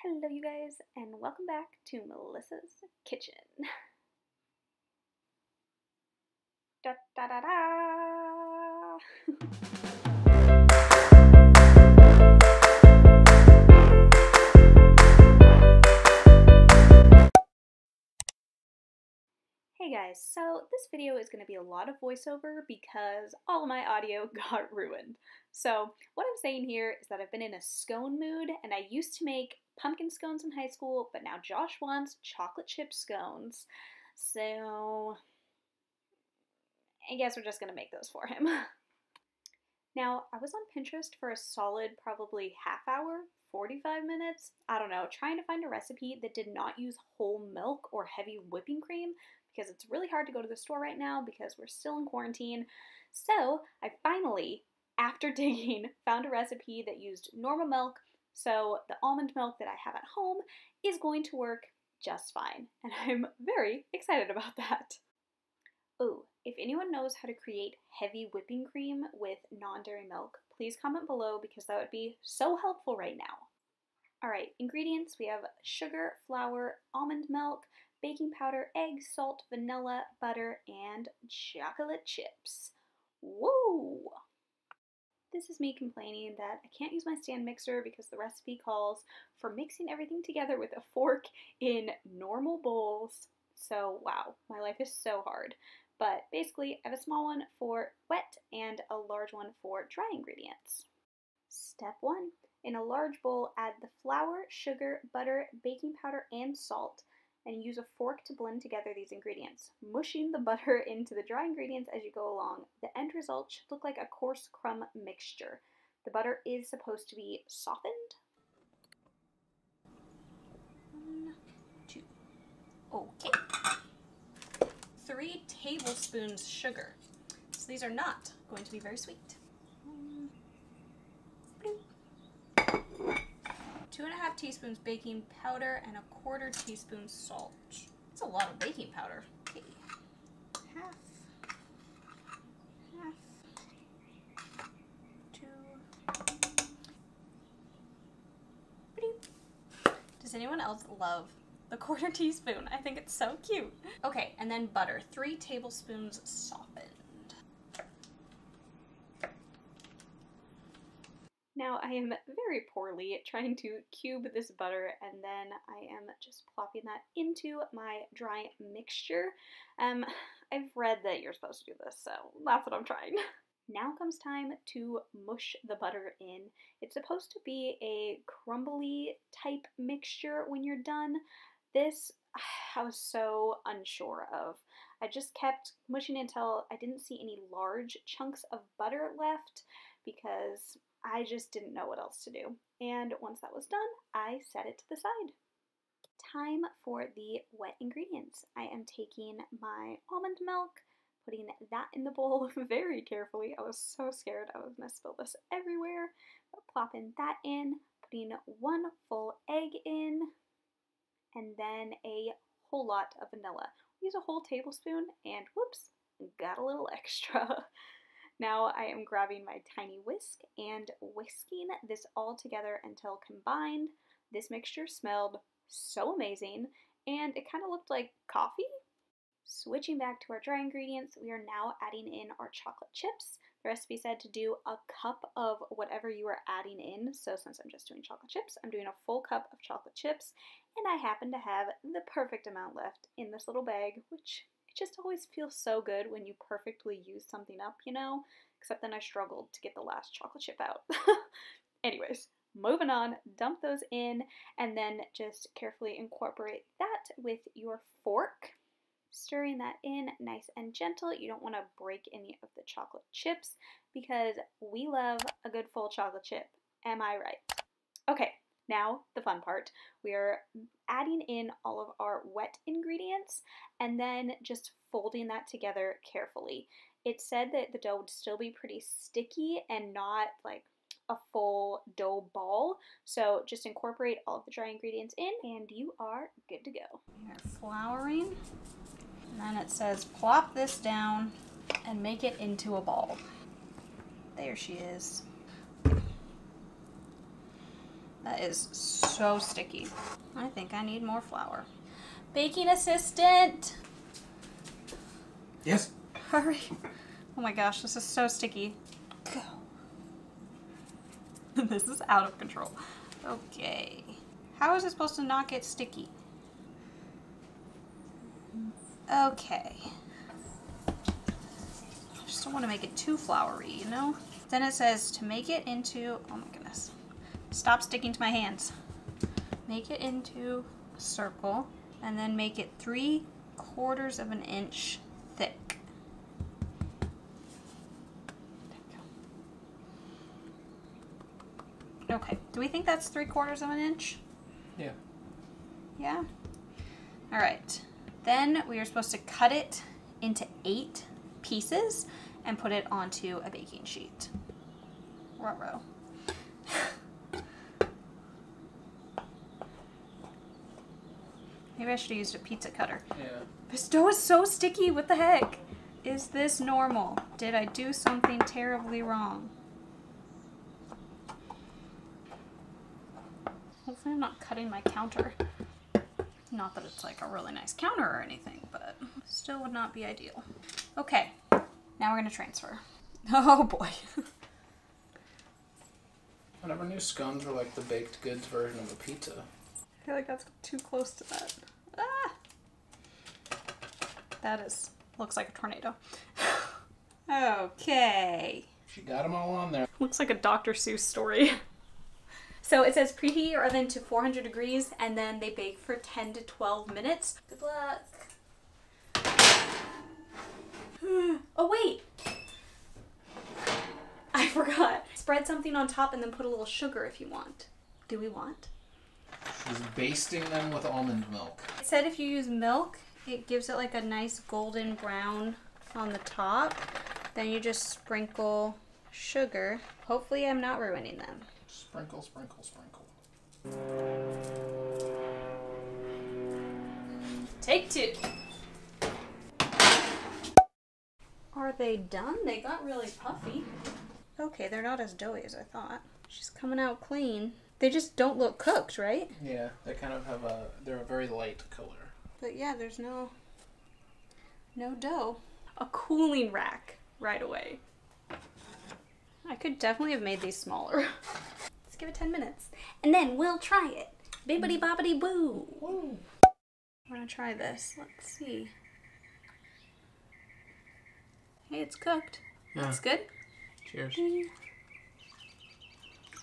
Hello, you guys, and welcome back to Melissa's Kitchen. Da da da da! Hey guys, so this video is going to be a lot of voiceover because all of my audio got ruined. So, what I'm saying here is that I've been in a scone mood and I used to make pumpkin scones in high school, but now Josh wants chocolate chip scones. So, I guess we're just to make those for him. now, I was on Pinterest for a solid probably half hour, 45 minutes, I don't know, trying to find a recipe that did not use whole milk or heavy whipping cream because it's really hard to go to the store right now because we're still in quarantine. So I finally, after digging, found a recipe that used normal milk. So the almond milk that I have at home is going to work just fine. And I'm very excited about that. Oh, if anyone knows how to create heavy whipping cream with non dairy milk, please comment below because that would be so helpful right now. Alright, ingredients we have sugar, flour, almond milk, baking powder, egg, salt, vanilla, butter, and chocolate chips. Woo! This is me complaining that I can't use my stand mixer because the recipe calls for mixing everything together with a fork in normal bowls. So, wow, my life is so hard. But basically, I have a small one for wet and a large one for dry ingredients. Step 1. In a large bowl, add the flour, sugar, butter, baking powder, and salt and use a fork to blend together these ingredients, mushing the butter into the dry ingredients as you go along. The end result should look like a coarse crumb mixture. The butter is supposed to be softened. One, two. Okay. Three tablespoons sugar. So these are not going to be very sweet. two and a half teaspoons baking powder and a quarter teaspoon salt. That's a lot of baking powder. Okay. Half. Does anyone else love the quarter teaspoon? I think it's so cute. Okay, and then butter. Three tablespoons softened. Now I am very poorly trying to cube this butter and then I am just plopping that into my dry mixture. Um, I've read that you're supposed to do this, so that's what I'm trying. Now comes time to mush the butter in. It's supposed to be a crumbly type mixture when you're done. This I was so unsure of. I just kept mushing until I didn't see any large chunks of butter left because I just didn't know what else to do. And once that was done, I set it to the side. Time for the wet ingredients. I am taking my almond milk, putting that in the bowl very carefully. I was so scared I was to spill this everywhere. But plopping that in, putting one full egg in, and then a whole lot of vanilla. Use a whole tablespoon, and whoops, got a little extra. Now I am grabbing my tiny whisk and whisking this all together until combined. This mixture smelled so amazing and it kind of looked like coffee. Switching back to our dry ingredients, we are now adding in our chocolate chips. The recipe said to do a cup of whatever you are adding in, so since I'm just doing chocolate chips, I'm doing a full cup of chocolate chips, and I happen to have the perfect amount left in this little bag, which just always feels so good when you perfectly use something up, you know? Except then I struggled to get the last chocolate chip out. Anyways, moving on, dump those in and then just carefully incorporate that with your fork. Stirring that in nice and gentle. You don't want to break any of the chocolate chips because we love a good full chocolate chip. Am I right? Okay, now, the fun part. We are adding in all of our wet ingredients and then just folding that together carefully. It said that the dough would still be pretty sticky and not like a full dough ball. So just incorporate all of the dry ingredients in and you are good to go. Are flouring. And then it says plop this down and make it into a ball. There she is. That is so sticky. I think I need more flour. Baking assistant! Yes. Hurry. Oh my gosh, this is so sticky. Go. this is out of control. Okay. How is it supposed to not get sticky? Okay. I just don't want to make it too floury, you know? Then it says to make it into, oh my goodness. Stop sticking to my hands. Make it into a circle and then make it three quarters of an inch thick. Okay, do we think that's three quarters of an inch? Yeah. Yeah? All right. Then we are supposed to cut it into eight pieces and put it onto a baking sheet. Ruh-roh. Maybe I should have used a pizza cutter. Yeah. This dough is so sticky. What the heck? Is this normal? Did I do something terribly wrong? Hopefully I'm not cutting my counter. Not that it's like a really nice counter or anything, but still would not be ideal. Okay, now we're gonna transfer. Oh boy. I never knew scones were like the baked goods version of a pizza. I feel like that's too close to that. Ah! That is, looks like a tornado. okay. She got them all on there. Looks like a Dr. Seuss story. So it says preheat your oven to 400 degrees and then they bake for 10 to 12 minutes. Good luck. oh wait. I forgot. Spread something on top and then put a little sugar if you want. Do we want? She's basting them with almond milk. It said if you use milk, it gives it like a nice golden brown on the top. Then you just sprinkle sugar. Hopefully I'm not ruining them. Sprinkle, sprinkle, sprinkle. Take two. Are they done? They got really puffy. Okay, they're not as doughy as I thought. She's coming out clean. They just don't look cooked, right? Yeah, they kind of have a. They're a very light color. But yeah, there's no no dough. A cooling rack right away. I could definitely have made these smaller. Let's give it 10 minutes. And then we'll try it. Bibbity bobbity boo. Woo. I'm gonna try this. Let's see. Hey, it's cooked. Yeah. That's good. Cheers.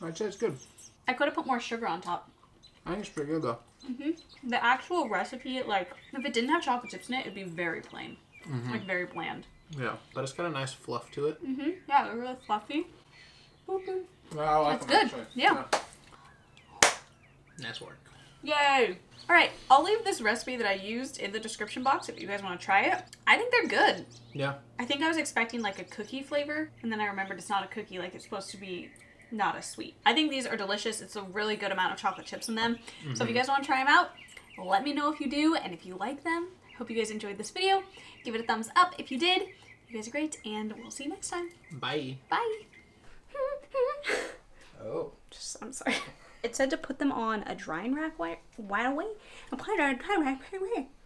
I'd say it's good. I could have put more sugar on top. I think it's pretty good though. Mhm. The actual recipe, like, if it didn't have chocolate chips in it, it'd be very plain. Mhm. Like, very bland. Yeah, but it's got a nice fluff to it. Mm-hmm. Yeah, they're really fluffy. Boop, boop. I like That's them, good. actually. Yeah. Nice work. Yay! All right, I'll leave this recipe that I used in the description box if you guys want to try it. I think they're good. Yeah. I think I was expecting like a cookie flavor, and then I remembered it's not a cookie, like it's supposed to be not as sweet. I think these are delicious. It's a really good amount of chocolate chips in them. So if you mm-hmm. guys want to try them out, let me know if you do, and if you like them. Hope you guys enjoyed this video. Give it a thumbs up if you did. You guys are great, and we'll see you next time. Bye. Bye. Oh. Just, I'm sorry. It said to put them on a drying rack right away and put it on a drying rack away.